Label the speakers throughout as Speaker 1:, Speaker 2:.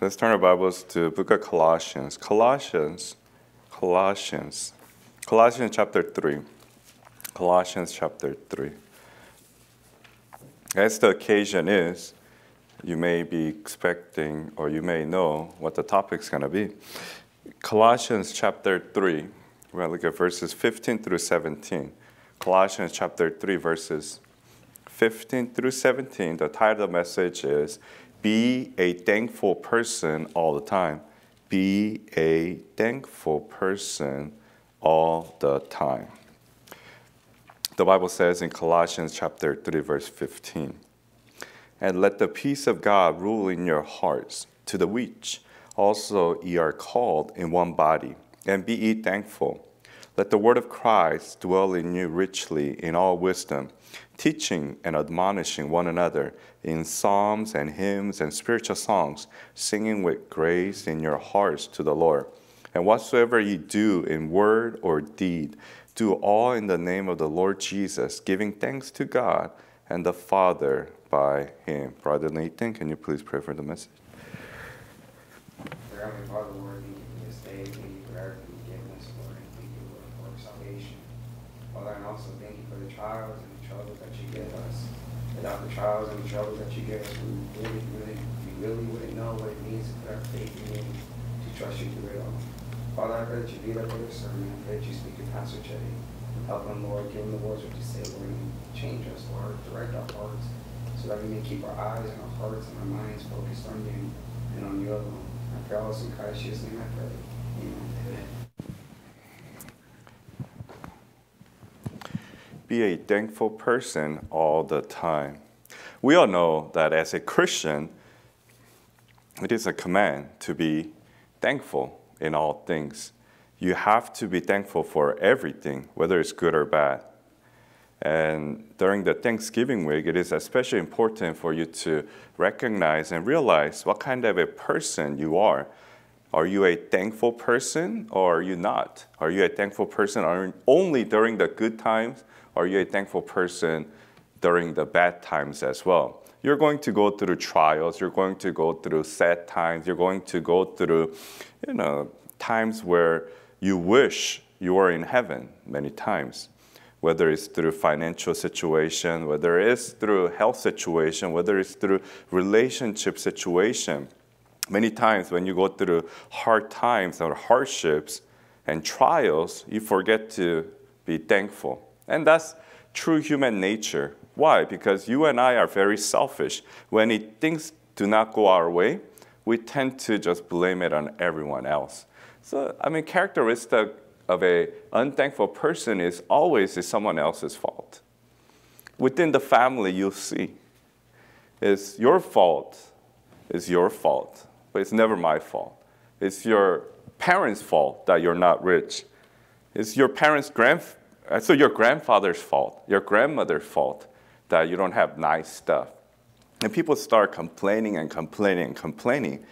Speaker 1: Let's turn our Bibles to book of Colossians. Colossians, Colossians, Colossians chapter 3. Colossians chapter 3. As the occasion is, you may be expecting or you may know what the topic's going to be. Colossians chapter 3, we're going to look at verses 15 through 17. Colossians chapter 3, verses 15 through 17. The title of the message is be a thankful person all the time. Be a thankful person all the time. The Bible says in Colossians chapter 3 verse 15, and let the peace of God rule in your hearts, to the which also ye are called in one body, and be ye thankful. Let the word of Christ dwell in you richly in all wisdom, teaching and admonishing one another in psalms and hymns and spiritual songs, singing with grace in your hearts to the Lord. And whatsoever ye do in word or deed, do all in the name of the Lord Jesus, giving thanks to God and the Father by him. Brother Nathan, can you please pray for the message? for for salvation. Father, and also thank you for the trials struggles that she gave us. And not the trials and the troubles that she gave us, we really, really, we really wouldn't know what it means to put our faith in you, to trust you through it all. Father, I pray that you be there for this sermon. I pray that you speak to Pastor Chetty. Help him, Lord. Give him the words of to say, Lord. And change us, Lord. Direct our hearts so that we may keep our eyes and our hearts and our minds focused on you and on you alone. I pray all this in Christ Jesus' name I pray. Amen. be a thankful person all the time. We all know that as a Christian, it is a command to be thankful in all things. You have to be thankful for everything, whether it's good or bad. And during the Thanksgiving week, it is especially important for you to recognize and realize what kind of a person you are. Are you a thankful person or are you not? Are you a thankful person only during the good times are you a thankful person during the bad times as well? You're going to go through trials. You're going to go through sad times. You're going to go through, you know, times where you wish you were in heaven many times whether it's through financial situation, whether it's through health situation, whether it's through relationship situation. Many times when you go through hard times or hardships and trials, you forget to be thankful. And that's true human nature. Why? Because you and I are very selfish. When it, things do not go our way, we tend to just blame it on everyone else. So, I mean, characteristic of a unthankful person is always is someone else's fault. Within the family, you'll see. It's your fault. It's your fault. But it's never my fault. It's your parents' fault that you're not rich. It's your parents' grandf uh, so your grandfather's fault, your grandmother's fault that you don't have nice stuff. And people start complaining and complaining and complaining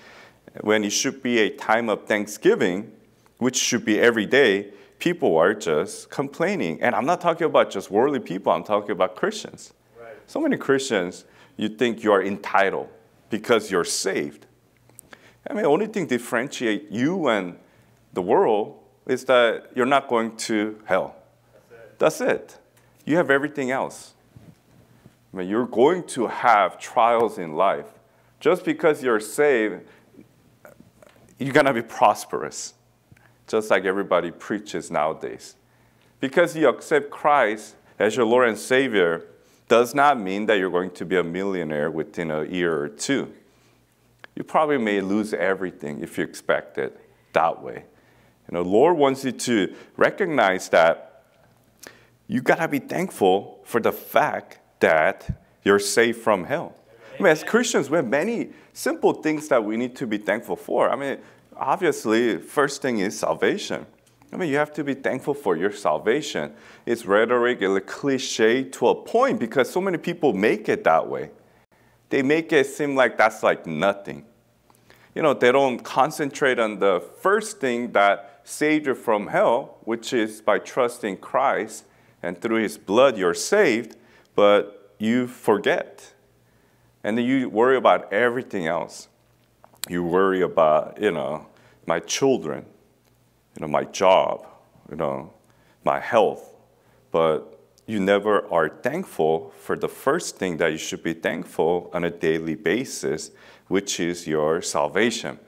Speaker 1: when it should be a time of thanksgiving, which should be every day, people are just complaining. And I'm not talking about just worldly people, I'm talking about Christians. Right. So many Christians, you think you are entitled because you're saved. I mean, the only thing differentiate you and the world is that you're not going to hell. That's it. You have everything else. I mean, you're going to have trials in life. Just because you're saved, you're going to be prosperous, just like everybody preaches nowadays. Because you accept Christ as your Lord and Savior does not mean that you're going to be a millionaire within a year or two. You probably may lose everything if you expect it that way. And the Lord wants you to recognize that you gotta be thankful for the fact that you're saved from hell. I mean, as Christians, we have many simple things that we need to be thankful for. I mean, obviously, first thing is salvation. I mean, you have to be thankful for your salvation. It's rhetoric, it's cliche to a point because so many people make it that way. They make it seem like that's like nothing. You know, they don't concentrate on the first thing that saved you from hell, which is by trusting Christ and through his blood you're saved, but you forget. And then you worry about everything else. You worry about, you know, my children, you know, my job, you know, my health, but you never are thankful for the first thing that you should be thankful on a daily basis, which is your salvation.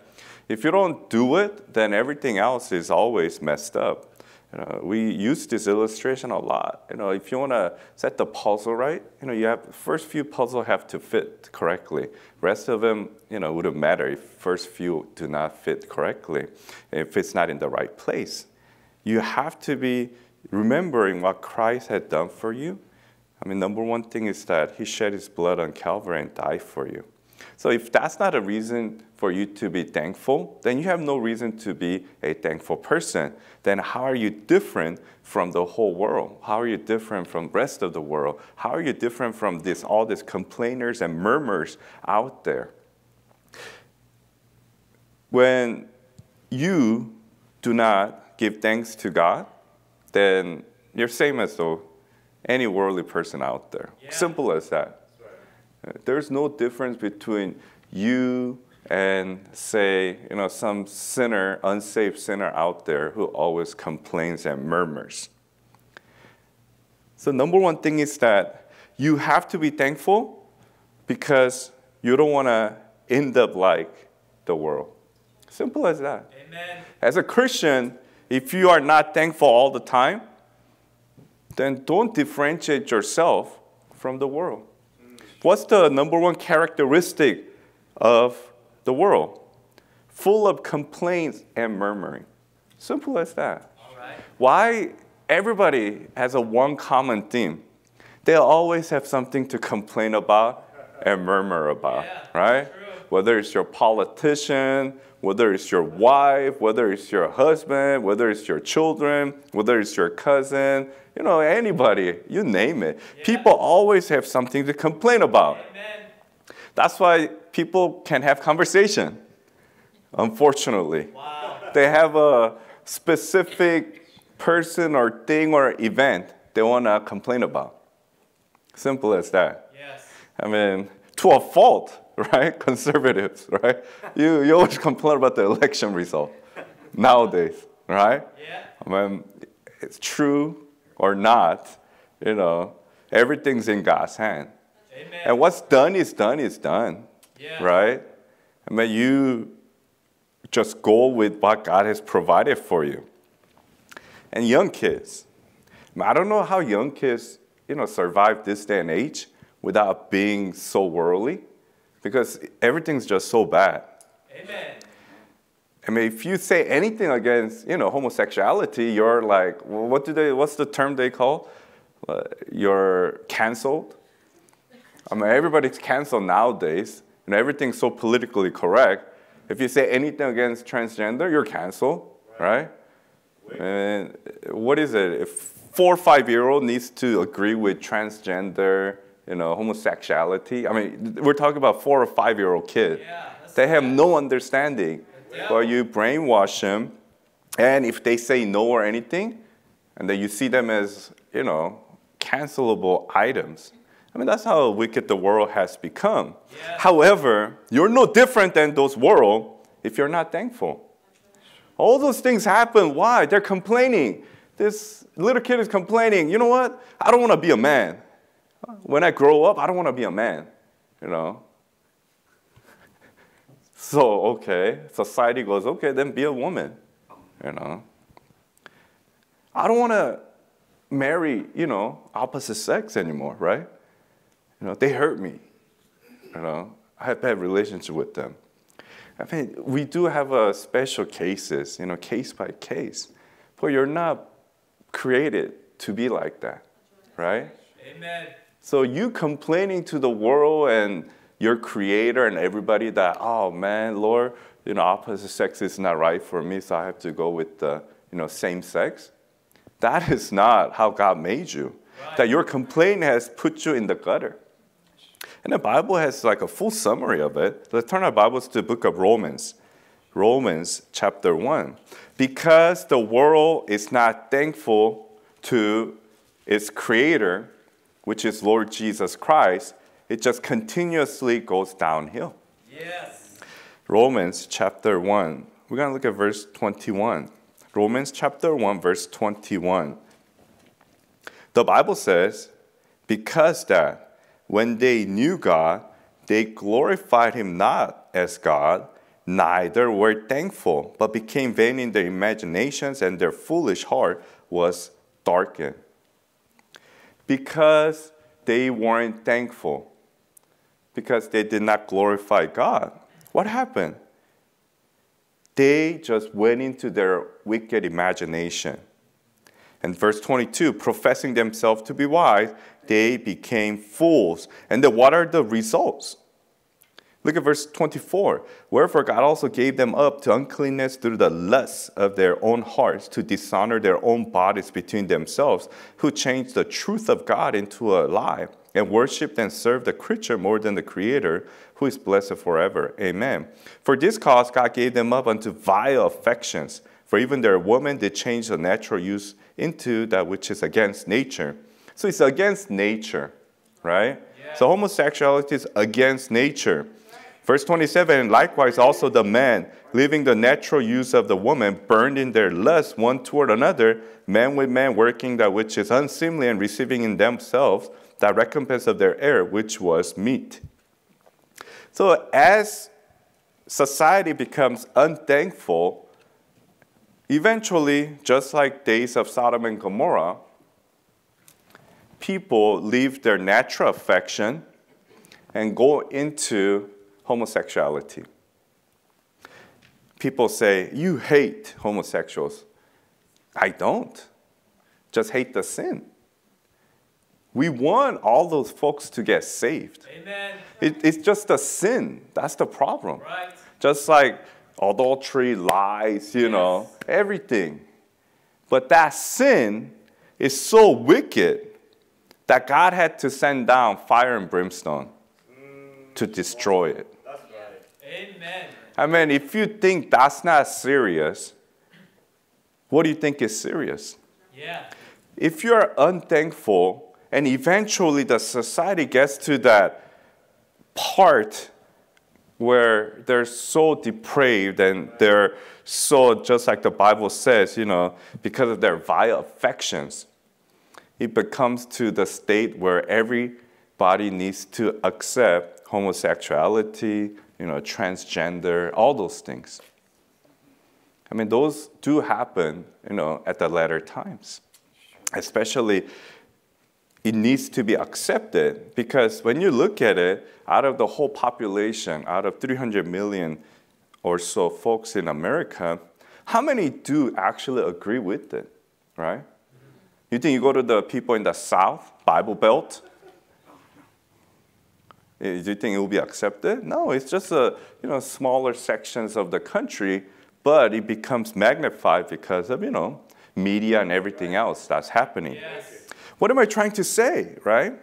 Speaker 1: If you don't do it, then everything else is always messed up. You know, we use this illustration a lot. You know, if you want to set the puzzle right, you know, you have first few puzzle have to fit correctly. Rest of them, you know, wouldn't matter if first few do not fit correctly, if it's not in the right place. You have to be remembering what Christ had done for you. I mean, number one thing is that he shed his blood on Calvary and died for you. So if that's not a reason for you to be thankful, then you have no reason to be a thankful person. Then how are you different from the whole world? How are you different from rest of the world? How are you different from this all these complainers and murmurs out there? When you do not give thanks to God, then you're same as though any worldly person out there. Yeah. Simple as that. There's no difference between you and say, you know, some sinner, unsafe sinner out there who always complains and murmurs. So number one thing is that you have to be thankful because you don't want to end up like the world. Simple as that. Amen. As a Christian, if you are not thankful all the time, then don't differentiate yourself from the world. What's the number one characteristic of the world? Full of complaints and murmuring. Simple as that. Right. Why everybody has a one common theme? They always have something to complain about and murmur about, yeah, right? True. Whether it's your politician, whether it's your wife, whether it's your husband, whether it's your children, whether it's your cousin, you know, anybody, you name it. Yeah. People always have something to complain about. Amen. That's why people can have conversation, unfortunately. Wow. They have a specific person or thing or event they want to complain about. Simple as that. Yes. I mean, to a fault right? Conservatives, right? You, you always complain about the election result nowadays, right? Yeah. I mean, it's true or not, you know, everything's in God's hand. Amen. And what's done is done is done, yeah. right? I mean, you just go with what God has provided for you. And young kids, I, mean, I don't know how young kids, you know, survive this day and age without being so worldly because everything's just so bad. Amen. I mean, if you say anything against, you know, homosexuality, you're like, well, what do they, what's the term they call? Uh, you're canceled. I mean, everybody's canceled nowadays, and everything's so politically correct. If you say anything against transgender, you're canceled, right? right? And what is it? If four or five year old needs to agree with transgender you know, homosexuality. I mean, we're talking about four or five-year-old kid. Yeah, they have no understanding. Yeah. But you brainwash them, and if they say no or anything, and then you see them as, you know, cancelable items. I mean, that's how wicked the world has become. Yeah. However, you're no different than those world if you're not thankful. All those things happen. Why? They're complaining. This little kid is complaining. You know what? I don't want to be a man. When I grow up, I don't want to be a man, you know. so, okay, society goes, okay, then be a woman, you know. I don't want to marry, you know, opposite sex anymore, right? You know, they hurt me, you know. I have bad relationship with them. I mean, we do have a uh, special cases, you know, case by case. But you're not created to be like that, right? Amen. So you complaining to the world and your creator and everybody that, oh man, Lord, you know, opposite sex is not right for me, so I have to go with the, you know, same sex. That is not how God made you. Right. That your complaint has put you in the gutter. And the Bible has like a full summary of it. Let's turn our Bibles to the book of Romans. Romans chapter 1. Because the world is not thankful to its creator, which is Lord Jesus Christ, it just continuously goes downhill. Yes. Romans chapter 1. We're going to look at verse 21. Romans chapter 1, verse 21. The Bible says, Because that when they knew God, they glorified him not as God, neither were thankful, but became vain in their imaginations, and their foolish heart was darkened because they weren't thankful, because they did not glorify God. What happened? They just went into their wicked imagination. And verse 22 professing themselves to be wise, they became fools. And the what are the results? Look at verse 24. Wherefore God also gave them up to uncleanness through the lusts of their own hearts, to dishonor their own bodies between themselves, who changed the truth of God into a lie, and worshiped and served the creature more than the Creator, who is blessed forever. Amen. For this cause God gave them up unto vile affections, for even their women did change the natural use into that which is against nature. So it's against nature, right? Yeah. So homosexuality is against nature. Verse 27 likewise, also the man, leaving the natural use of the woman, burned in their lust one toward another, man with man, working that which is unseemly, and receiving in themselves that recompense of their error, which was meet. So, as society becomes unthankful, eventually, just like days of Sodom and Gomorrah, people leave their natural affection and go into homosexuality. People say, You hate homosexuals. I don't. Just hate the sin. We want all those folks to get saved. Amen. It, it's just a sin. That's the problem. Right. Just like adultery, lies, you yes. know, everything. But that sin is so wicked that God had to send down fire and brimstone to destroy it. Amen. I mean, if you think that's not serious, what do you think is serious? Yeah. If you're unthankful, and eventually the society gets to that part where they're so depraved and they're so, just like the Bible says, you know, because of their vile affections, it becomes to the state where everybody needs to accept homosexuality, you know, transgender, all those things. I mean, those do happen, you know, at the latter times. Especially, it needs to be accepted because when you look at it, out of the whole population, out of 300 million or so folks in America, how many do actually agree with it, right? You think you go to the people in the South, Bible Belt, Eh, do you think it will be accepted? No, it's just a uh, you know smaller sections of the country, but it becomes magnified because of you know media and everything else that's happening. Yes. What am I trying to say, right?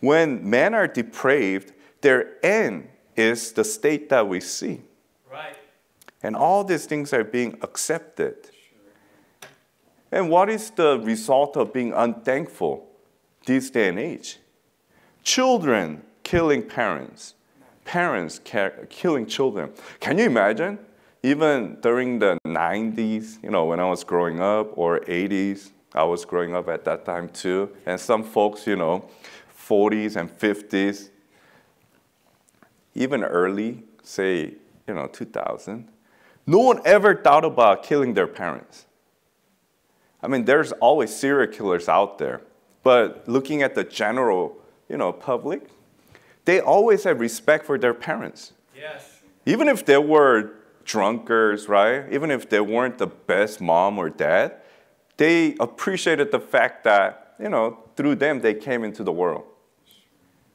Speaker 1: When men are depraved, their end is the state that we see. Right. And all these things are being accepted. And what is the result of being unthankful this day and age? Children killing parents, parents killing children. Can you imagine? Even during the 90s, you know, when I was growing up, or 80s, I was growing up at that time too, and some folks, you know, 40s and 50s, even early, say, you know, 2000, no one ever thought about killing their parents. I mean, there's always serial killers out there, but looking at the general, you know, public, they always had respect for their parents. Yes. Even if they were drunkards, right? Even if they weren't the best mom or dad, they appreciated the fact that, you know, through them they came into the world.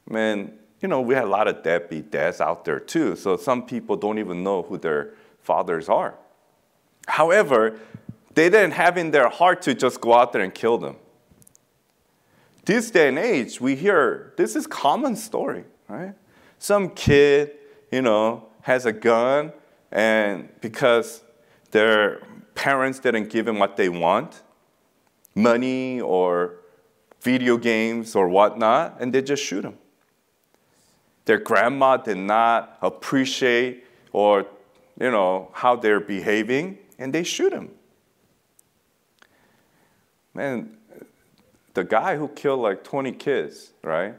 Speaker 1: Man, you know, we had a lot of deadbeat dads out there too, so some people don't even know who their fathers are. However, they didn't have in their heart to just go out there and kill them. This day and age, we hear this is common story right? Some kid, you know, has a gun, and because their parents didn't give them what they want, money or video games or whatnot, and they just shoot them. Their grandma did not appreciate or, you know, how they're behaving, and they shoot them. Man, the guy who killed like 20 kids, right?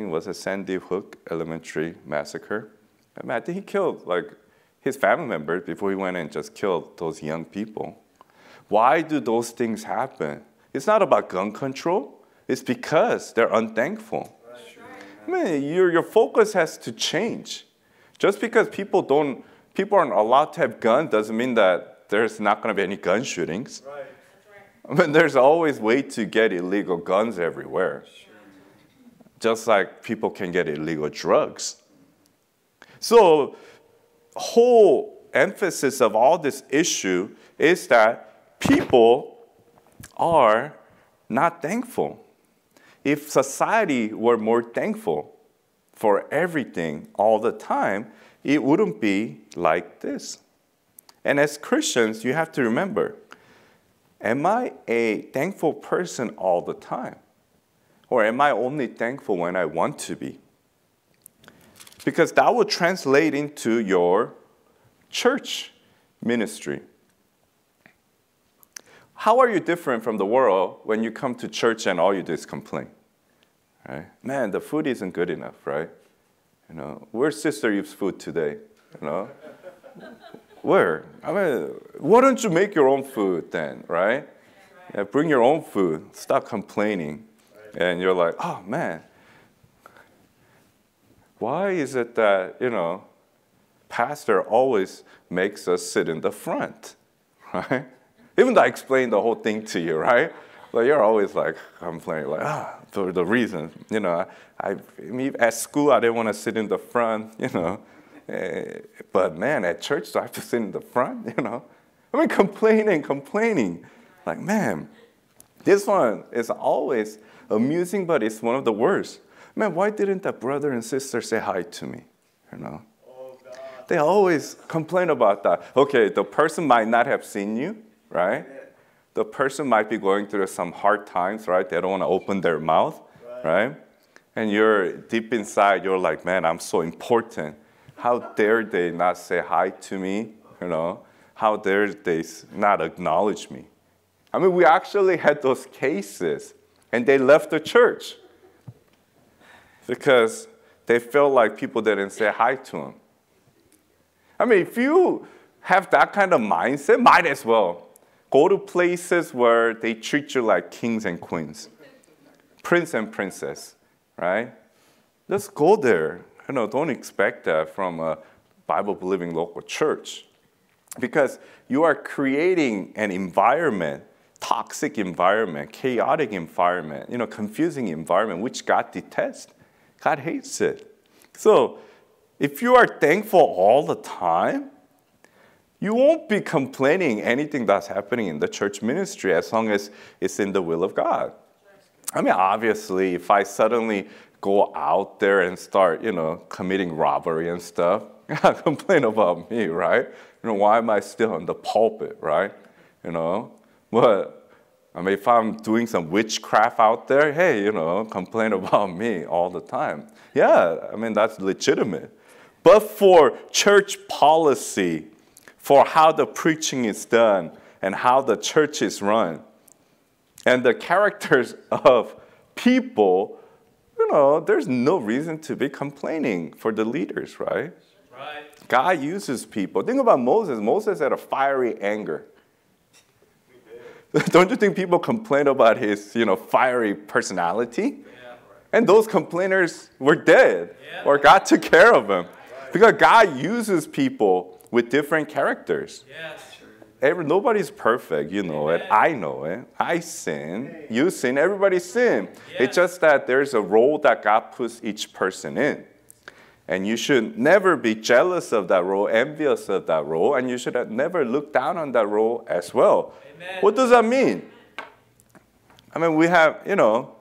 Speaker 1: was a Sandy Hook Elementary massacre. I, mean, I think he killed like his family members before he went and just killed those young people. Why do those things happen? It's not about gun control. It's because they're unthankful. I mean, your, your focus has to change. Just because people don't people aren't allowed to have guns doesn't mean that there's not going to be any gun shootings. Right. right. I mean, there's always way to get illegal guns everywhere. Sure just like people can get illegal drugs. So whole emphasis of all this issue is that people are not thankful. If society were more thankful for everything all the time, it wouldn't be like this. And as Christians, you have to remember, am I a thankful person all the time? Or am I only thankful when I want to be? Because that will translate into your church ministry. How are you different from the world when you come to church and all you do is complain? Right? Man, the food isn't good enough, right? You know, where's Sister Eve's food today? You know? Where? I mean, why don't you make your own food then, right? Yeah, bring your own food. Stop complaining. And you're like, oh man, why is it that, you know, pastor always makes us sit in the front, right? Even though I explained the whole thing to you, right? Like you're always like complaining, like ah, for the reason, you know. I, I mean, at school I didn't want to sit in the front, you know, eh, but man, at church I have to sit in the front, you know. I mean, complaining, complaining, like man, this one is always amusing, but it's one of the worst. Man, why didn't that brother and sister say hi to me? You know? they always complain about that. Okay, the person might not have seen you, right? The person might be going through some hard times, right? They don't want to open their mouth, right. right? And you're deep inside, you're like, man, I'm so important. How dare they not say hi to me? You know? How dare they not acknowledge me? I mean, we actually had those cases and they left the church because they felt like people didn't say hi to them. I mean, if you have that kind of mindset, might as well go to places where they treat you like kings and queens, prince and princess, right? Just go there. You know, don't expect that from a Bible believing local church because you are creating an environment toxic environment, chaotic environment, you know, confusing environment, which God detests. God hates it. So if you are thankful all the time, you won't be complaining anything that's happening in the church ministry as long as it's in the will of God. I mean, obviously, if I suddenly go out there and start, you know, committing robbery and stuff, complain about me, right? You know, why am I still in the pulpit, right? You know, what? I mean, if I'm doing some witchcraft out there, hey, you know, complain about me all the time. Yeah, I mean, that's legitimate. But for church policy, for how the preaching is done and how the church is run, and the characters of people, you know, there's no reason to be complaining for the leaders, right? Right. God uses people. Think about Moses. Moses had a fiery anger. Don't you think people complain about his, you know, fiery personality? Yeah, right. And those complainers were dead, yeah. or God took care of them. Right. Because God uses people with different characters. Yeah, true. nobody's perfect, you know Amen. it. I know it. I sin, you sin, everybody sin. It's just that there's a role that God puts each person in. And you should never be jealous of that role, envious of that role, and you should never look down on that role as well. What does that mean? I mean, we have, you know,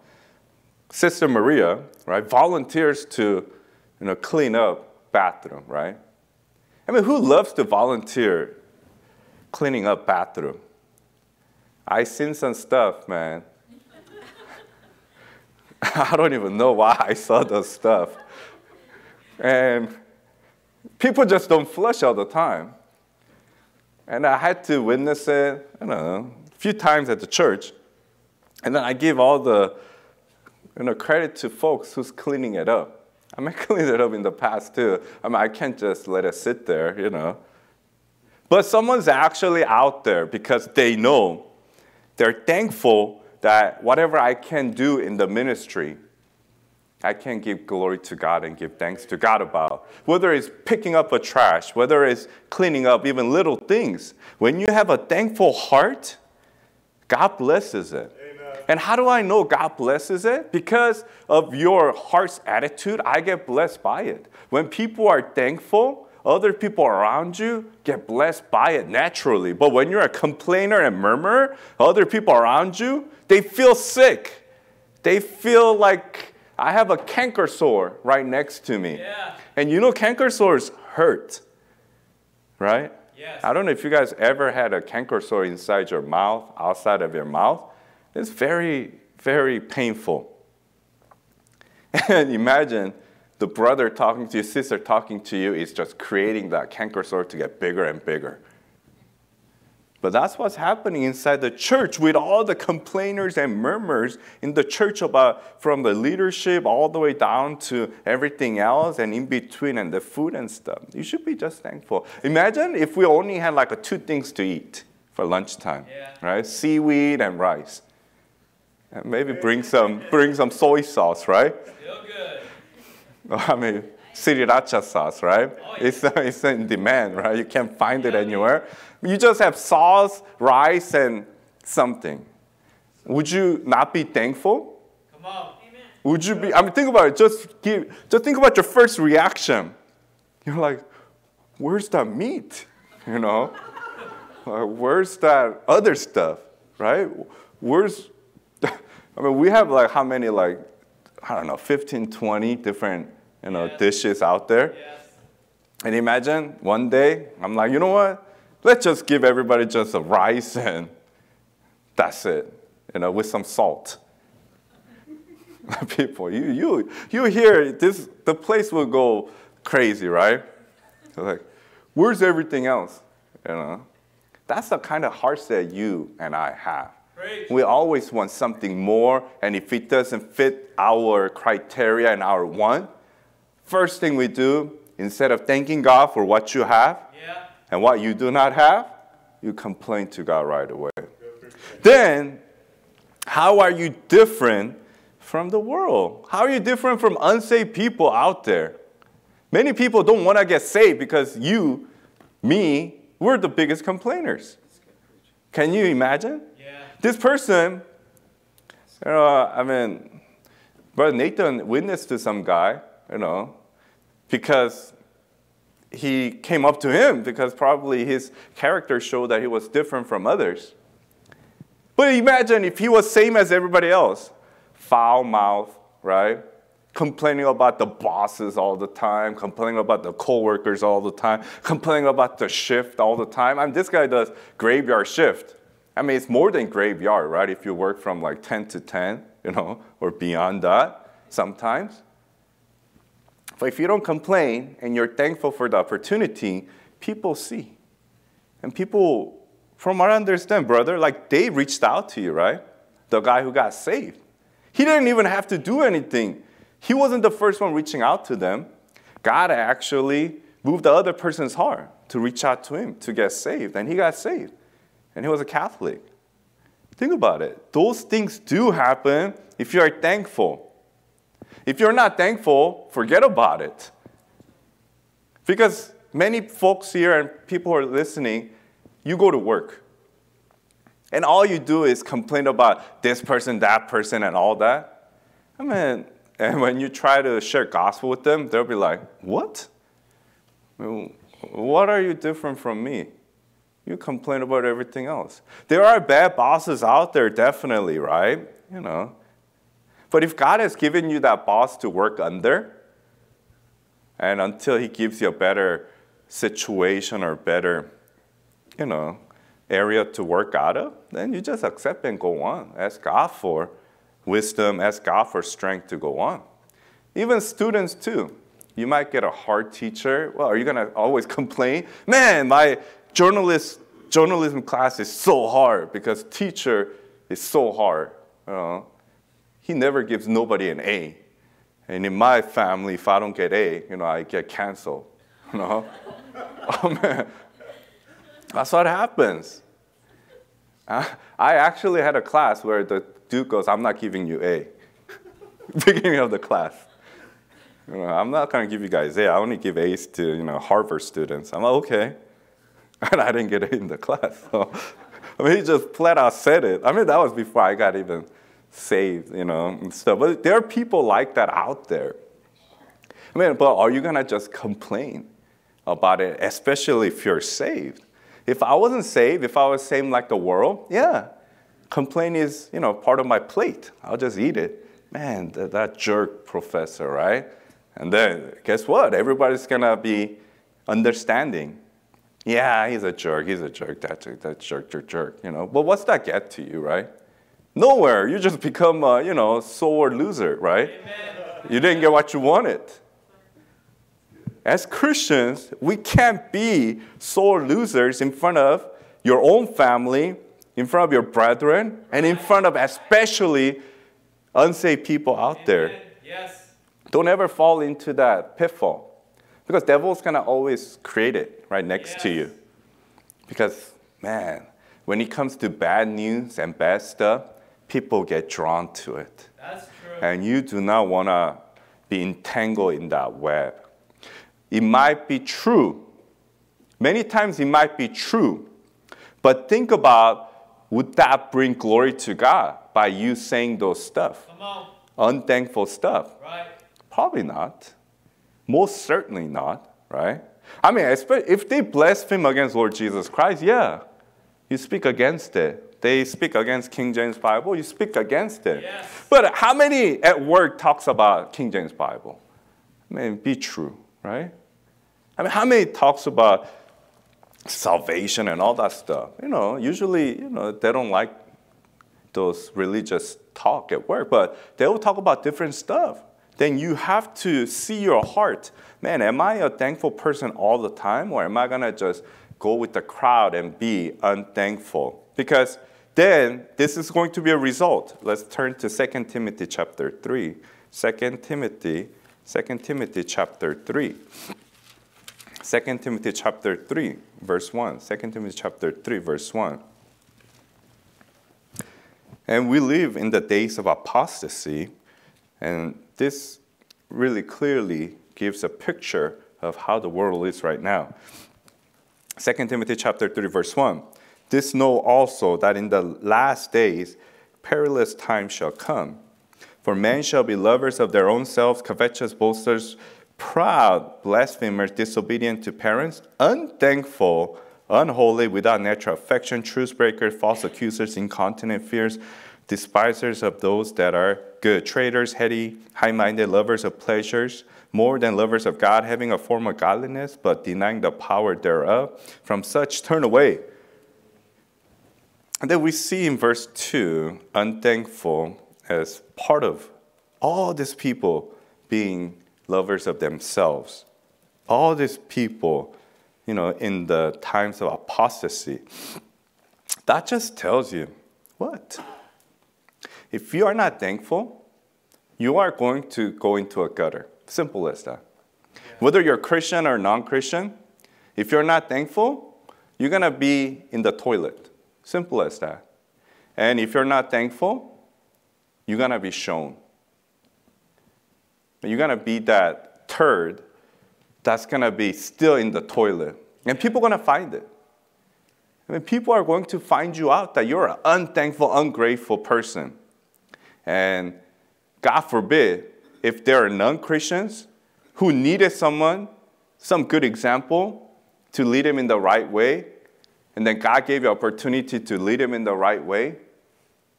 Speaker 1: Sister Maria, right, volunteers to, you know, clean up bathroom, right? I mean, who loves to volunteer cleaning up bathroom? I seen some stuff, man. I don't even know why I saw those stuff. And people just don't flush all the time. And I had to witness it, I don't know, a few times at the church. And then I give all the you know, credit to folks who's cleaning it up. I mean, I cleaned it up in the past too. I mean, I can't just let it sit there, you know. But someone's actually out there because they know, they're thankful that whatever I can do in the ministry, I can give glory to God and give thanks to God about. Whether it's picking up a trash, whether it's cleaning up even little things, when you have a thankful heart, God blesses it. And how do I know God blesses it? Because of your heart's attitude, I get blessed by it. When people are thankful, other people around you get blessed by it naturally. But when you're a complainer and murmurer, other people around you, they feel sick. They feel like I have a canker sore right next to me. Yeah. And you know, canker sores hurt, right? Yes. I don't know if you guys ever had a canker sore inside your mouth, outside of your mouth. It's very, very painful. And imagine the brother talking to your sister talking to you is just creating that canker sore to get bigger and bigger. But that's what's happening inside the church with all the complainers and murmurs in the church about from the leadership all the way down to everything else and in between and the food and stuff. You should be just thankful. Imagine if we only had like a, two things to eat for lunchtime, yeah. right? Seaweed and rice. And maybe bring some bring some soy sauce, right? Feel good. I mean, sriracha sauce, right? Oh, it's, it's in demand, right? You can't find it anywhere. You just have sauce, rice, and something. Would you not be thankful? Come on. Would you be? I mean, think about it. Just give. Just think about your first reaction. You're like, "Where's that meat? You know, where's that other stuff? Right? Where's? I mean, we have like how many like I don't know, 15, 20 different you know, yes. dishes out there. Yes. And imagine one day, I'm like, you know what? Let's just give everybody just a rice and that's it, you know, with some salt. People, you, you, you hear this, the place will go crazy, right? like, where's everything else? You know, that's the kind of hearts that you and I have. We always want something more, and if it doesn't fit our criteria and our want, First thing we do, instead of thanking God for what you have yeah. and what you do not have, you complain to God right away. Then, how are you different from the world? How are you different from unsaved people out there? Many people don't want to get saved because you, me, we're the biggest complainers. Can you imagine? Yeah. This person, uh, I mean, Brother Nathan witnessed to some guy you know, because he came up to him because probably his character showed that he was different from others. But imagine if he was same as everybody else, foul mouth, right? Complaining about the bosses all the time, complaining about the coworkers all the time, complaining about the shift all the time. I mean, this guy does graveyard shift. I mean, it's more than graveyard, right? If you work from like 10 to 10, you know, or beyond that sometimes. But if you don't complain and you're thankful for the opportunity, people see. And people, from what I understand, brother, like they reached out to you, right? The guy who got saved. He didn't even have to do anything. He wasn't the first one reaching out to them. God actually moved the other person's heart to reach out to him to get saved. And he got saved. And he was a Catholic. Think about it. Those things do happen if you are thankful. If you're not thankful, forget about it. Because many folks here and people who are listening, you go to work. And all you do is complain about this person, that person, and all that. I mean, and when you try to share gospel with them, they'll be like, What? What are you different from me? You complain about everything else. There are bad bosses out there, definitely, right? You know, but if God has given you that boss to work under, and until he gives you a better situation or better, you know, area to work out of, then you just accept and go on. Ask God for wisdom, ask God for strength to go on. Even students too. You might get a hard teacher. Well, are you gonna always complain? Man, my journalist journalism class is so hard because teacher is so hard. You know? he never gives nobody an A. And in my family, if I don't get A, you know, I get canceled. You know? oh man. That's what happens. I, actually had a class where the dude goes, I'm not giving you A. Beginning of the class. You know, I'm not gonna give you guys A. I only give A's to you know Harvard students. I'm like, okay. And I didn't get A in the class. So I mean he just flat out said it. I mean that was before I got even saved, you know, and stuff. But there are people like that out there. I mean, but are you gonna just complain about it, especially if you're saved? If I wasn't saved, if I was saved like the world, yeah, complain is, you know, part of my plate. I'll just eat it. Man, that, that jerk professor, right? And then guess what? Everybody's gonna be understanding. Yeah, he's a jerk, he's a jerk, that jerk, that jerk, jerk, jerk, you know. But what's that get to you, right? Nowhere. You just become, a, you know, sore loser, right? Amen. You didn't get what you wanted. As Christians, we can't be sore losers in front of your own family, in front of your brethren, and in front of especially unsaved people out Amen. there. Yes. Don't ever fall into that pitfall. Because devil's gonna always create it right next yes. to you. Because man, when it comes to bad news and bad stuff, people get drawn to it. That's true. And you do not want to be entangled in that web. It might be true. Many times it might be true. But think about would that bring glory to God by you saying those stuff? Unthankful stuff. Right. Probably not. Most certainly not, right? I mean, if they blaspheme against Lord Jesus Christ, yeah, you speak against it they speak against King James Bible, you speak against it. Yes. But how many at work talks about King James Bible? I mean, be true, right? I mean, how many talks about salvation and all that stuff? You know, usually, you know, they don't like those religious talk at work, but they will talk about different stuff. Then you have to see your heart. Man, am I a thankful person all the time, or am I gonna just go with the crowd and be unthankful? Because then this is going to be a result. Let's turn to 2 Timothy chapter 3. 2 Timothy, 2 Timothy chapter 3. 2 Timothy chapter 3, verse 1. 2 Timothy chapter 3, verse 1. And we live in the days of apostasy, and this really clearly gives a picture of how the world is right now. 2 Timothy chapter 3, verse 1. This know also that in the last days perilous times shall come. For men shall be lovers of their own selves, covetous, boasters, proud, blasphemers, disobedient to parents, unthankful, unholy, without natural affection, truth breakers, false accusers, incontinent, fierce, despisers of those that are good, traitors, heady, high minded, lovers of pleasures, more than lovers of God, having a form of godliness, but denying the power thereof. From such turn away. And then we see in verse 2, unthankful as part of all these people being lovers of themselves. All these people, you know, in the times of apostasy. That just tells you what? If you are not thankful, you are going to go into a gutter. Simple as that. Whether you're Christian or non Christian, if you're not thankful, you're going to be in the toilet. Simple as that. And if you're not thankful, you're going to be shown. You're going to be that turd that's going to be still in the toilet. And people are going to find it. I mean, people are going to find you out that you're an unthankful, ungrateful person. And God forbid, if there are non Christians who needed someone, some good example to lead them in the right way, and then God gave you opportunity to lead him in the right way.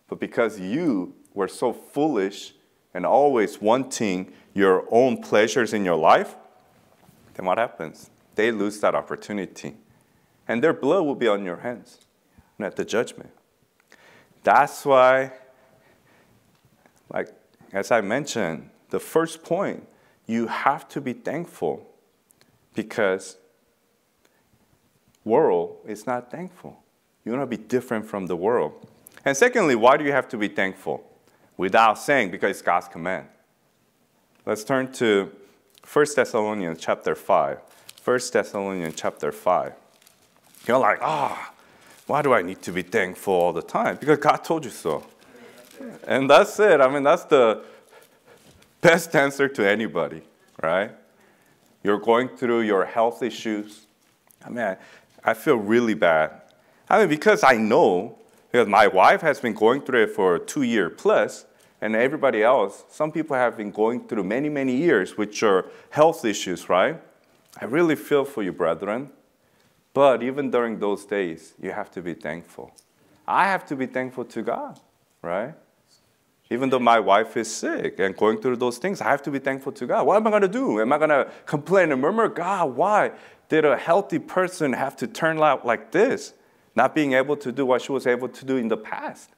Speaker 1: But because you were so foolish and always wanting your own pleasures in your life, then what happens? They lose that opportunity. And their blood will be on your hands and at the judgment. That's why, like as I mentioned, the first point, you have to be thankful because world is not thankful. You want to be different from the world. And secondly, why do you have to be thankful? Without saying, because it's God's command. Let's turn to 1 Thessalonians chapter 5. 1 Thessalonians chapter 5. You're like, ah, oh, why do I need to be thankful all the time? Because God told you so. And that's it. I mean, that's the best answer to anybody, right? You're going through your health issues. I mean, I feel really bad. I mean, because I know, because my wife has been going through it for two years plus, and everybody else, some people have been going through many, many years, which are health issues, right? I really feel for you, brethren. But even during those days, you have to be thankful. I have to be thankful to God, right? Even though my wife is sick and going through those things, I have to be thankful to God. What am I going to do? Am I going to complain and murmur? God, why? did a healthy person have to turn out like this, not being able to do what she was able to do in the past?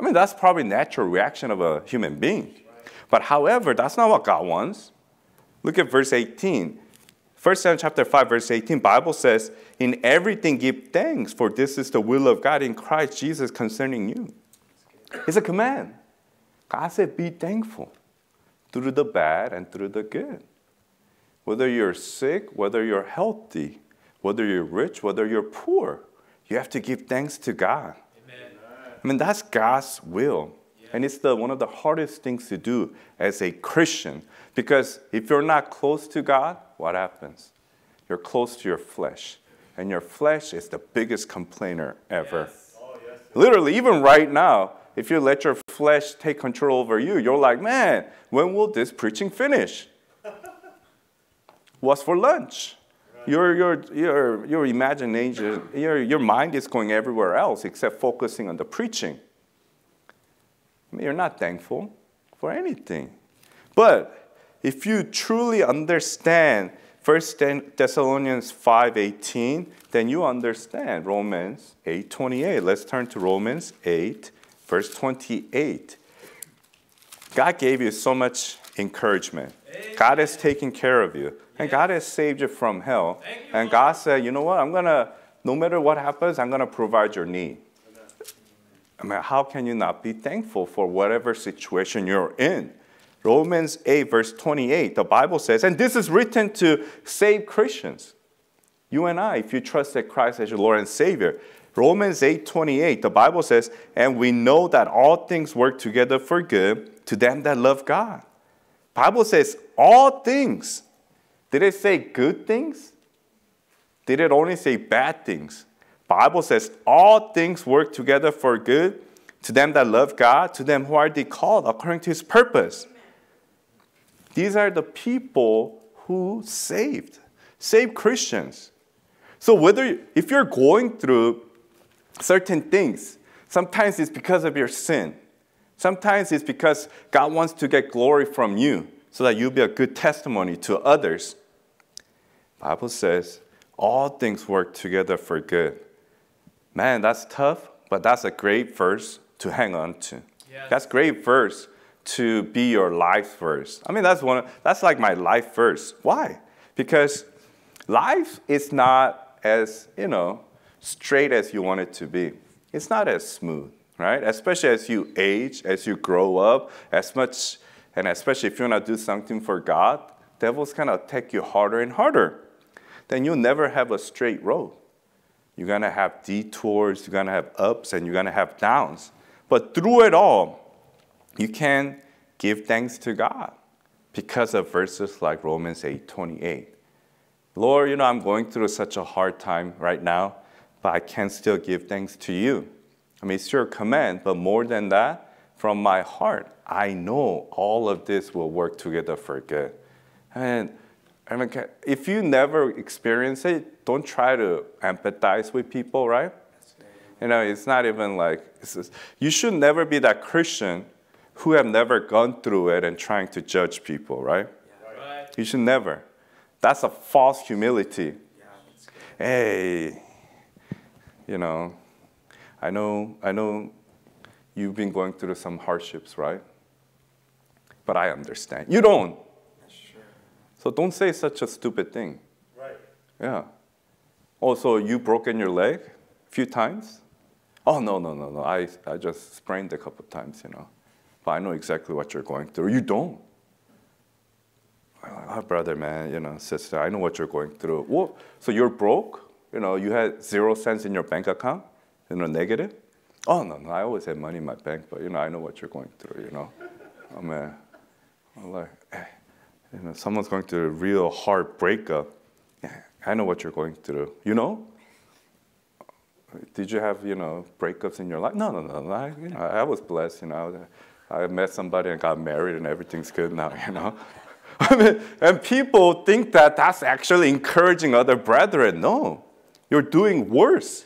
Speaker 1: I mean, that's probably natural reaction of a human being. But however, that's not what God wants. Look at verse 18. First Samuel chapter 5, verse 18, Bible says, In everything give thanks, for this is the will of God in Christ Jesus concerning you. It's a command. God said, Be thankful through the bad and through the good whether you're sick, whether you're healthy, whether you're rich, whether you're poor, you have to give thanks to God. Amen. I mean, that's God's will. Yeah. And it's the, one of the hardest things to do as a Christian because if you're not close to God, what happens? You're close to your flesh. And your flesh is the biggest complainer ever. Yes. Oh, yes, Literally, even right now, if you let your flesh take control over you, you're like, man, when will this preaching finish? Was for lunch? Your, your, your, your imagination, your, your mind is going everywhere else except focusing on the preaching. I mean, you're not thankful for anything. But if you truly understand 1 Thessalonians 5:18, then you understand Romans 8:28. Let's turn to Romans 8, verse 28. God gave you so much encouragement. God has taken care of you. And God has saved you from hell. And God said, you know what? I'm going to, no matter what happens, I'm going to provide your need. I mean, how can you not be thankful for whatever situation you're in? Romans 8, verse 28, the Bible says, and this is written to save Christians. You and I, if you trust that Christ as your Lord and Savior. Romans 8, 28, the Bible says, and we know that all things work together for good to them that love God. Bible says all things. Did it say good things? Did it only say bad things? Bible says all things work together for good to them that love God, to them who are the called according to his purpose. These are the people who saved, saved Christians. So whether if you're going through certain things, sometimes it's because of your sin. Sometimes it's because God wants to get glory from you so that you'll be a good testimony to others. Bible says, all things work together for good. Man, that's tough, but that's a great verse to hang on to. Yes. That's great verse to be your life verse. I mean, that's one of, that's like my life verse. Why? Because life is not as, you know, straight as you want it to be. It's not as smooth, right? Especially as you age, as you grow up, as much and especially if you want to do something for God, devil's going to attack you harder and harder. Then you'll never have a straight road. You're going to have detours, you're going to have ups, and you're going to have downs. But through it all, you can give thanks to God because of verses like Romans 8 28. Lord, you know, I'm going through such a hard time right now, but I can still give thanks to you. I mean, it's your command, but more than that, from my heart, I know all of this will work together for good. And I mean, if you never experience it, don't try to empathize with people, right? You know, it's not even like, just, you should never be that Christian who have never gone through it and trying to judge people, right? right. You should never. That's a false humility. Yeah, hey, you know, I know, I know you've been going through some hardships, right? But I understand. You don't. Sure. So don't say such a stupid thing. Right. Yeah. Also, you broken your leg a few times? Oh, no, no, no, no. I, I just sprained a couple times, you know. But I know exactly what you're going through. You don't. oh, brother, man, you know, sister, I know what you're going through. Well, so you're broke? You know, you had zero cents in your bank account? You know, negative? Oh, no, no, I always have money in my bank, but, you know, I know what you're going through, you know. I'm, am like, you know, someone's going through a real hard breakup. I know what you're going through. You know? Did you have, you know, breakups in your life? No, no, no, no. I, you know, I was blessed, you know. I met somebody and got married and everything's good now, you know. I mean, and people think that that's actually encouraging other brethren. No, you're doing worse.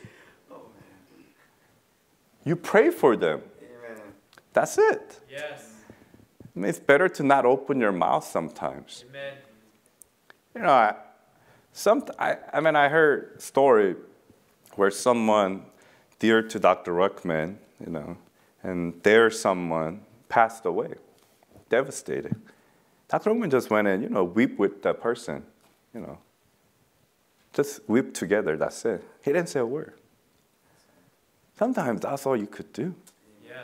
Speaker 1: You pray for them. Amen. That's it. Yes. I mean, it's better to not open your mouth sometimes. Amen. You know, I, some, I, I mean, I heard a story where someone dear to Dr. Ruckman, you know, and there someone passed away, devastated. Dr. Ruckman just went and, you know, weep with that person, you know. Just weep together, that's it. He didn't say a word. Sometimes that's all you could do. Yes.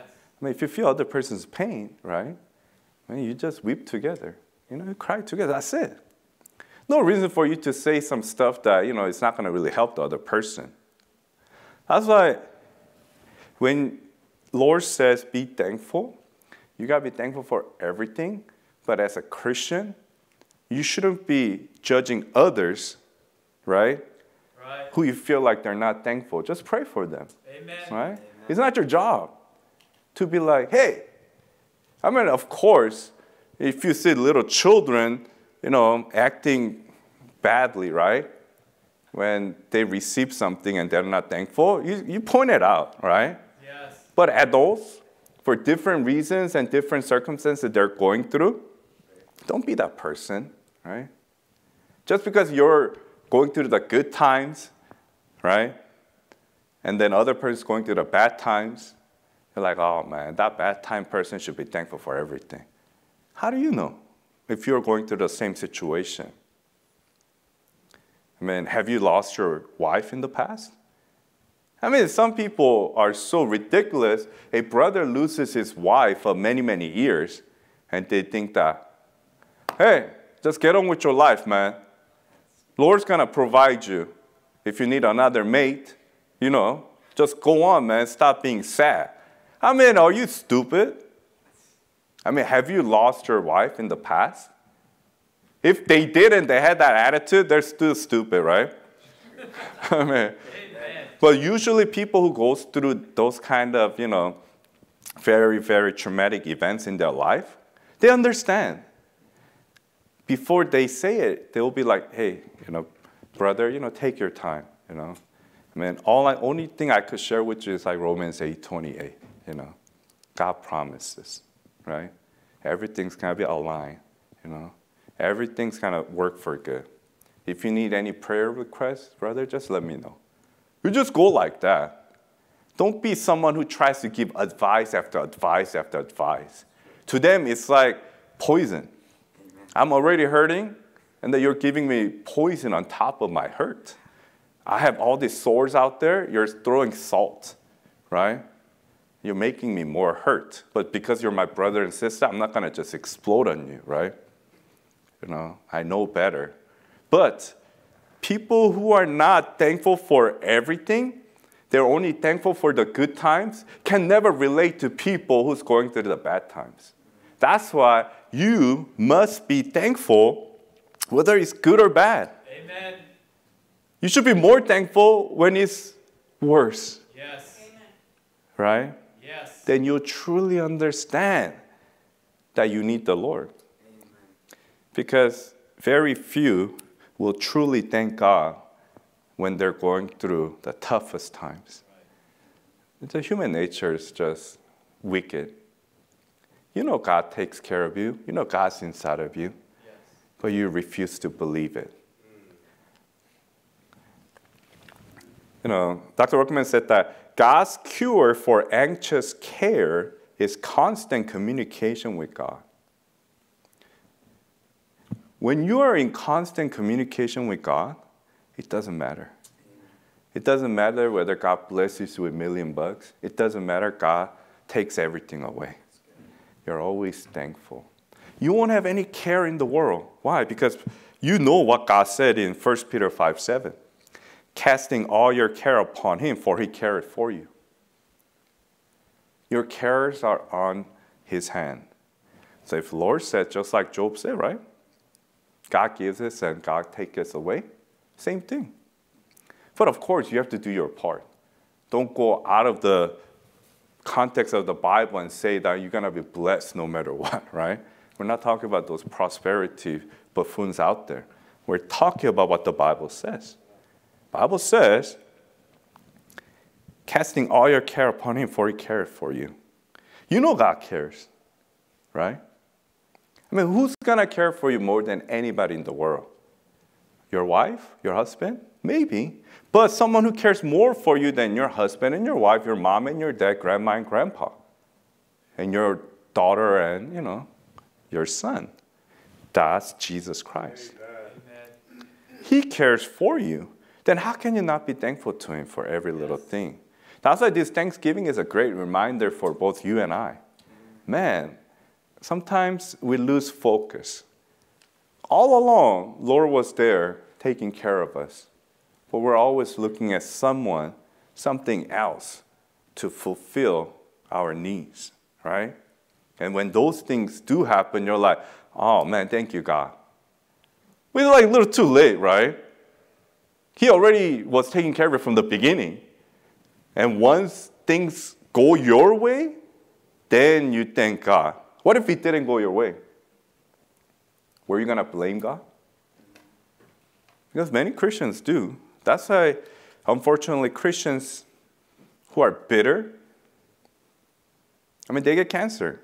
Speaker 1: I mean, if you feel other person's pain, right? I mean, you just weep together. You know, you cry together. That's it. No reason for you to say some stuff that, you know, it's not going to really help the other person. That's why when Lord says be thankful, you got to be thankful for everything. But as a Christian, you shouldn't be judging others, right? right. who you feel like they're not thankful, just pray for them. Amen. Right? Amen. It's not your job to be like, hey, I mean, of course, if you see little children, you know, acting badly, right? When they receive something and they're not thankful, you, you point it out, right? Yes. But adults, for different reasons and different circumstances that they're going through, don't be that person, right? Just because you're going through the good times, right? And then other person's going through the bad times. You're like, oh man, that bad time person should be thankful for everything. How do you know if you're going through the same situation? I mean, have you lost your wife in the past? I mean, some people are so ridiculous. A brother loses his wife for many, many years, and they think that, hey, just get on with your life, man. Lord's going to provide you. If you need another mate, you know, just go on, man. Stop being sad. I mean, are you stupid? I mean, have you lost your wife in the past? If they did not they had that attitude, they're still stupid, right? I mean, Amen. but usually people who go through those kind of, you know, very, very traumatic events in their life, they understand before they say it, they'll be like, hey, you know, brother, you know, take your time, you know. I mean, all I, only thing I could share with you is like Romans 8:28, you know. God promises, right? Everything's gonna be aligned, you know. Everything's gonna work for good. If you need any prayer requests, brother, just let me know. You just go like that. Don't be someone who tries to give advice after advice after advice. To them, it's like poison. I'm already hurting, and that you're giving me poison on top of my hurt. I have all these sores out there. You're throwing salt, right? You're making me more hurt. But because you're my brother and sister, I'm not going to just explode on you, right? You know, I know better. But people who are not thankful for everything, they're only thankful for the good times, can never relate to people who's going through the bad times. That's why you must be thankful whether it's good or bad. Amen. You should be more thankful when it's worse. Yes. Amen. Right? Yes. Then you'll truly understand that you need the Lord. Amen. Because very few will truly thank God when they're going through the toughest times. Right. The human nature is just wicked. You know God takes care of you, you know God's inside of you, yes. but you refuse to believe it. Mm. You know, Dr. Ruckman said that God's cure for anxious care is constant communication with God. When you are in constant communication with God, it doesn't matter. It doesn't matter whether God blesses you with a million bucks. It doesn't matter. God takes everything away. You're always thankful. You won't have any care in the world. Why? Because you know what God said in 1 Peter 5 7 casting all your care upon Him, for He cared for you. Your cares are on His hand. So if Lord said, just like Job said, right? God gives us and God takes us away. Same thing. But of course, you have to do your part. Don't go out of the context of the Bible and say that you're going to be blessed no matter what, right? We're not talking about those prosperity buffoons out there. We're talking about what the Bible says. Bible says, casting all your care upon him for he cares for you. You know God cares, right? I mean, who's going to care for you more than anybody in the world? Your wife? Your husband? Maybe. But someone who cares more for you than your husband and your wife, your mom and your dad, grandma and grandpa, and your daughter and, you know, your son. That's Jesus Christ. Amen. He cares for you. Then how can you not be thankful to Him for every little thing? That's why this Thanksgiving is a great reminder for both you and I. Man, sometimes we lose focus all along, Lord was there taking care of us, but we're always looking at someone, something else to fulfill our needs, right? And when those things do happen, you're like, oh man, thank you, God. We're like a little too late, right? He already was taking care of it from the beginning. And once things go your way, then you thank God. What if it didn't go your way? were you going to blame God? Because many Christians do. That's why, unfortunately, Christians who are bitter, I mean, they get cancer.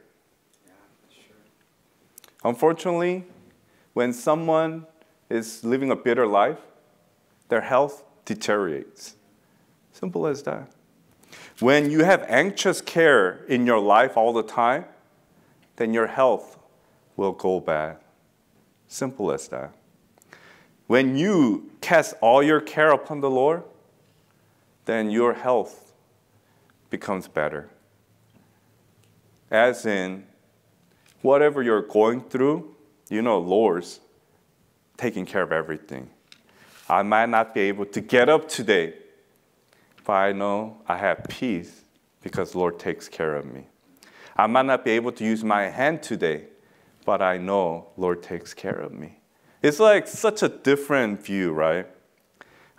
Speaker 1: Yeah, sure. Unfortunately, when someone is living a bitter life, their health deteriorates. Simple as that. When you have anxious care in your life all the time, then your health will go bad. Simple as that. When you cast all your care upon the Lord, then your health becomes better. As in, whatever you're going through, you know, Lord's taking care of everything. I might not be able to get up today, but I know I have peace because Lord takes care of me. I might not be able to use my hand today, but I know Lord takes care of me. It's like such a different view, right?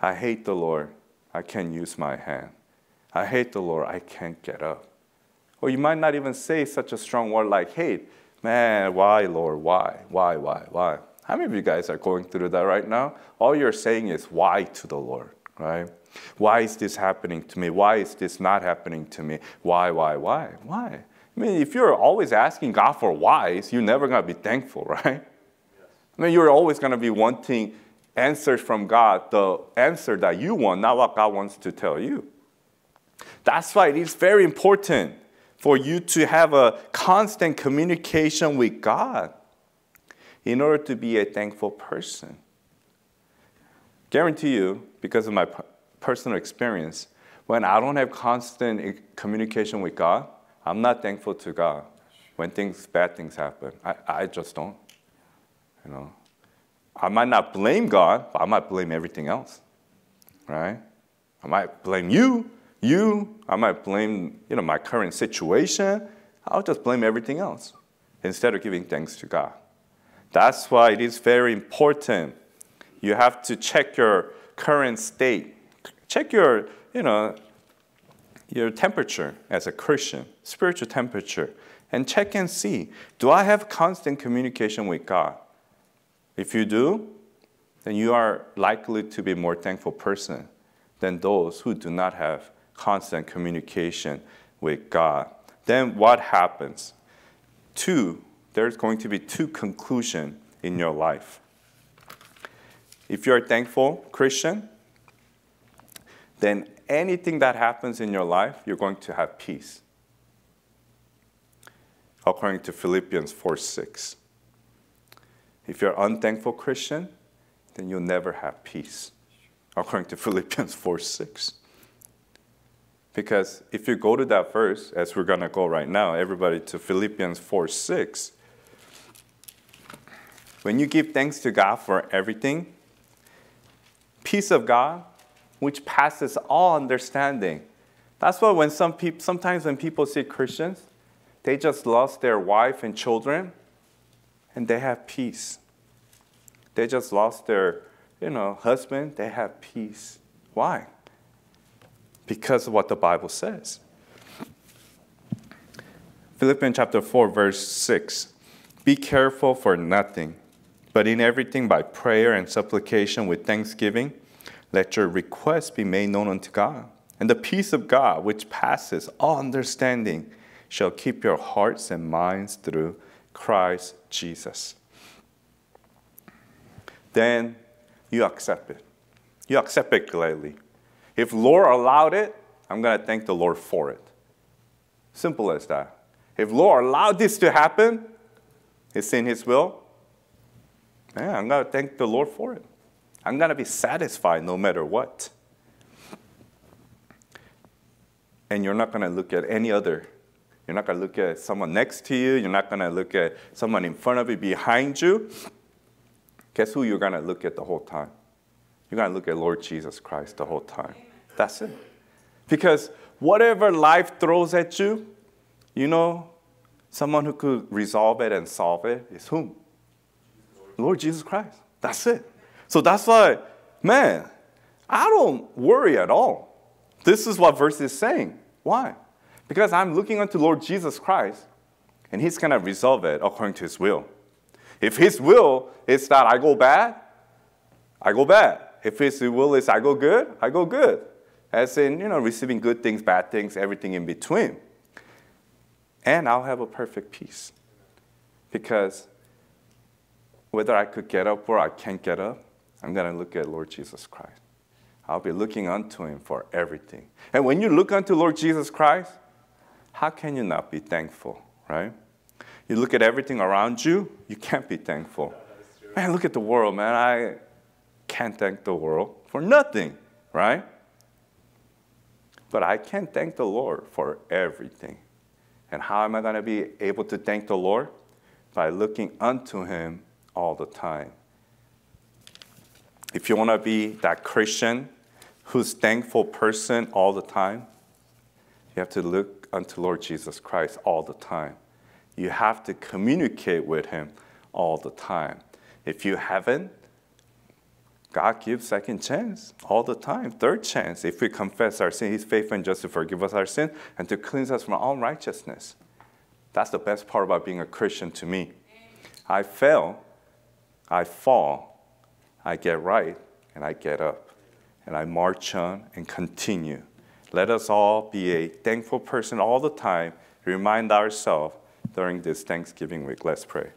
Speaker 1: I hate the Lord. I can't use my hand. I hate the Lord. I can't get up. Or you might not even say such a strong word like hate. Man, why, Lord? Why? Why, why, why? How many of you guys are going through that right now? All you're saying is why to the Lord, right? Why is this happening to me? Why is this not happening to me? Why, why, why, why? I mean, if you're always asking God for whys, you're never going to be thankful, right? I mean, you're always going to be wanting answers from God, the answer that you want, not what God wants to tell you. That's why it is very important for you to have a constant communication with God in order to be a thankful person. Guarantee you, because of my personal experience, when I don't have constant eh, communication with God, I'm not thankful to God when things, bad things happen. I, I just don't, you know. I might not blame God, but I might blame everything else, right? I might blame you, you. I might blame, you know, my current situation. I'll just blame everything else instead of giving thanks to God. That's why it is very important. You have to check your current state. Check your, you know, your temperature as a Christian, spiritual temperature, and check and see do I have constant communication with God? If you do, then you are likely to be a more thankful person than those who do not have constant communication with God. Then what happens? Two, there's going to be two conclusions in your life. If you're a thankful Christian, then anything that happens in your life, you're going to have peace. According to Philippians 4 6. If you're unthankful Christian, then you'll never have peace. According to Philippians 4 6. Because if you go to that verse, as we're going to go right now, everybody to Philippians 4 6, when you give thanks to God for everything, peace of God which passes all understanding. That's why when some sometimes when people see Christians, they just lost their wife and children, and they have peace. They just lost their, you know, husband. They have peace. Why? Because of what the Bible says. Philippians chapter 4, verse 6. Be careful for nothing, but in everything by prayer and supplication with thanksgiving let your requests be made known unto God, and the peace of God, which passes all understanding, shall keep your hearts and minds through Christ Jesus. Then you accept it. You accept it gladly. If Lord allowed it, I'm going to thank the Lord for it. Simple as that. If Lord allowed this to happen, it's in His will. Yeah, I'm going to thank the Lord for it. I'm going to be satisfied no matter what. And you're not going to look at any other. You're not going to look at someone next to you. You're not going to look at someone in front of you, behind you. Guess who you're going to look at the whole time? You're going to look at Lord Jesus Christ the whole time. That's it. Because whatever life throws at you, you know, someone who could resolve it and solve it is whom? Lord Jesus Christ. That's it. So that's why, man, I don't worry at all. This is what verse is saying. Why? Because I'm looking unto Lord Jesus Christ, and He's going to resolve it according to His will. If His will is that I go bad, I go bad. If His will is I go good, I go good. As in, you know, receiving good things, bad things, everything in between. And I'll have a perfect peace. Because whether I could get up or I can't get up, I'm going to look at Lord Jesus Christ. I'll be looking unto him for everything. And when you look unto Lord Jesus Christ, how can you not be thankful, right? You look at everything around you, you can't be thankful. Man, look at the world, man. I can't thank the world for nothing, right? But I can thank the Lord for everything. And how am I going to be able to thank the Lord? By looking unto him all the time if you want to be that Christian who's thankful person all the time, you have to look unto Lord Jesus Christ all the time. You have to communicate with him all the time. If you haven't, God gives second chance all the time, third chance. If we confess our sin, He's faithful and just to forgive us our sin and to cleanse us from all righteousness. That's the best part about being a Christian to me. I fail, I fall, I get right and I get up and I march on and continue. Let us all be a thankful person all the time. Remind ourselves during this Thanksgiving week. Let's pray.